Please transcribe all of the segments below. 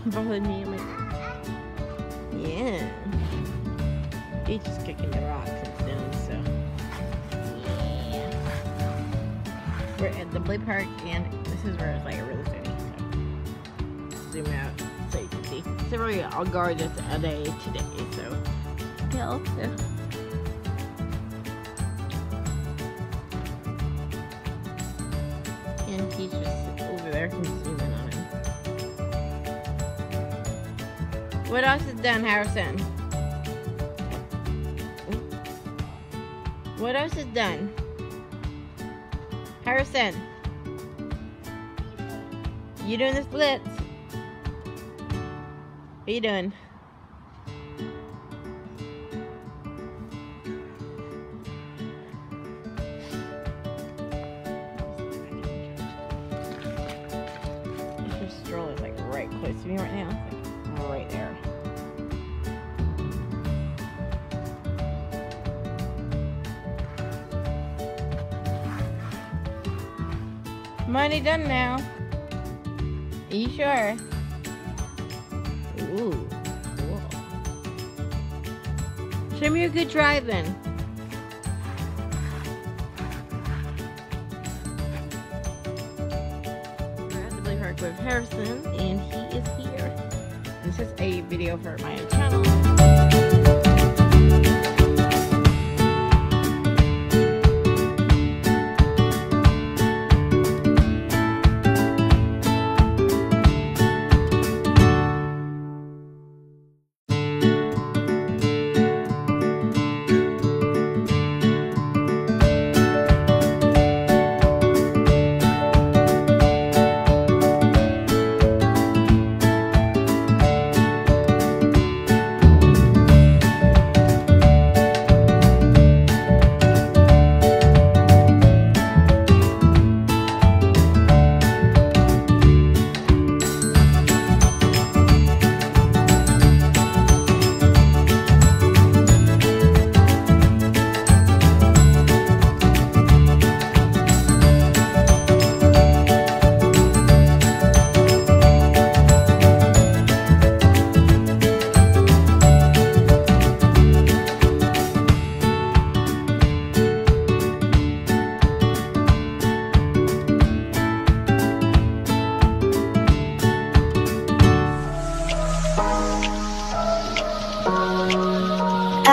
bothered me. I'm like, yeah. He's just kicking the rocks and stones, so. Yeah. We're at the play park, and this is where it's like really sunny, so. Zoom out so you can see. It's really all gorgeous a day today, so. Yeah, so. And he's just over there, What else is done, Harrison? What else is done? Harrison. You doing this blitz? What you doing? Your stroller's like right close to me right now. It's right there. Money done now. Are you sure? Ooh, cool. Show me your good driving. We're at the Blue Park with Harrison, and he is here. This is a video for my channel.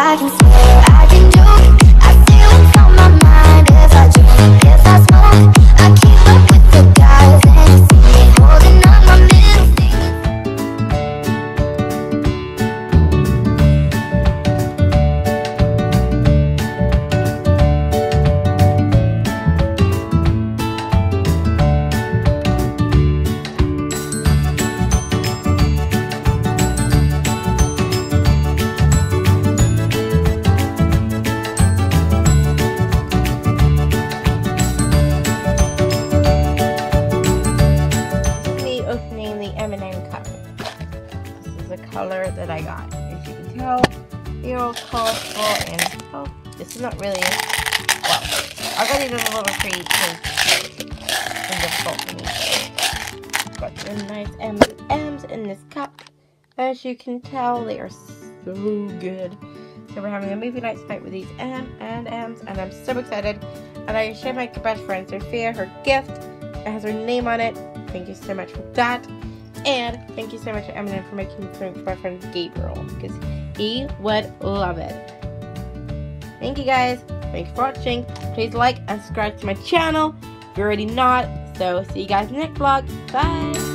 I can say the color that I got. As you can tell, they're all colorful and oh, this is not really, well, I got it as a little treat because it's me. Got the nice M&Ms in this cup. As you can tell, they are so good. So we're having a movie night tonight with these M and I'm so excited. And I shared my best friend Sophia her gift. It has her name on it. Thank you so much for that. And thank you so much to M&M for making me drink for my friend Gabriel because he would love it. Thank you guys. Thanks for watching. Please like and subscribe to my channel if you're already not. So see you guys in the next vlog. Bye.